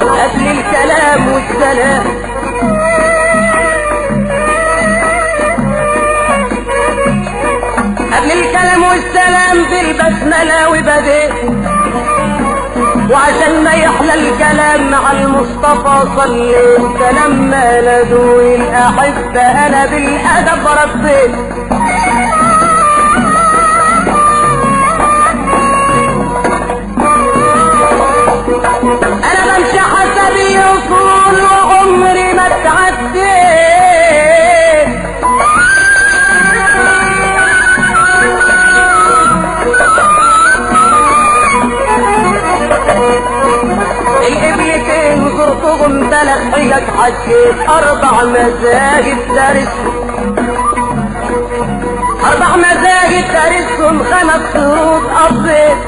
قبل الكلام والسلام. قبل الكلام والسلام بالبسملة وبدأ وعشان ما يحلى الكلام مع المصطفى صليت فلما نادوا الأحبة أنا بالأدب رديت زرتهم ثلاث حجج حجيت أربع مزاجد دارس أربع مزاجد دارسهم خمس شروط قضيت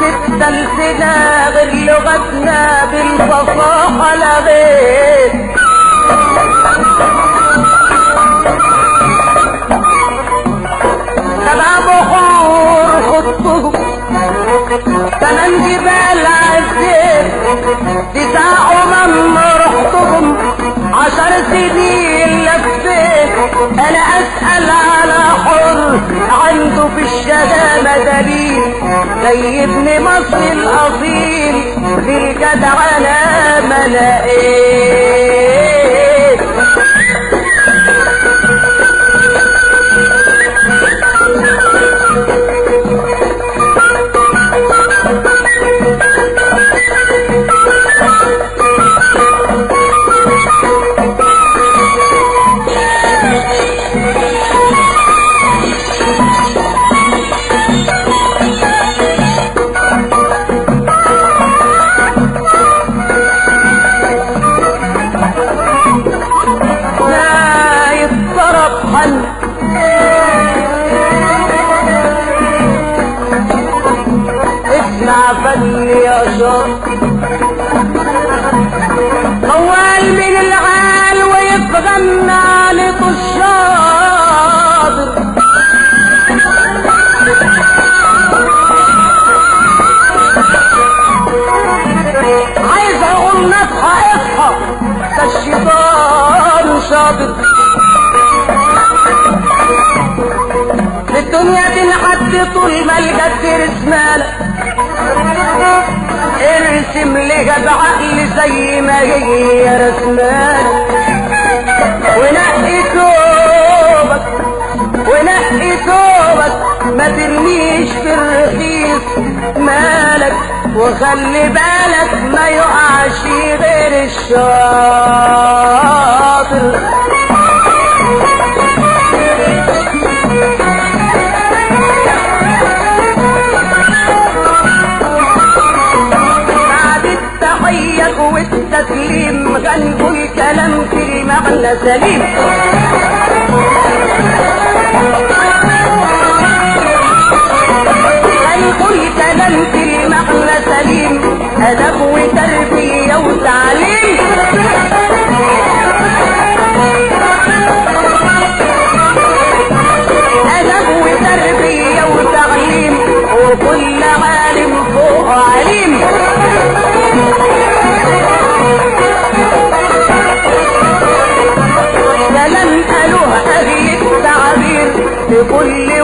ستة لسنا غير لغتنا بالفصاحة لغيت سبع بحور خطهم ثمان جبال عزيت تسع أمم رحتهم عشر سنين لفيت أنا أسأل على حر عنده في الشهامة دليل. زي ابن مصر الأصيل في الجدعنة ما لقيت يضطرب طول ما الجد رسمالة. ارسم لها بعقل زي ما هي رسمالة. ونقي توبك ونقي توبك ما ترميش في الرخيص مالك. وخلي بالك ما يقعش غير الشاطر غنقوا الكلام في معنى سليم. التعبير لكل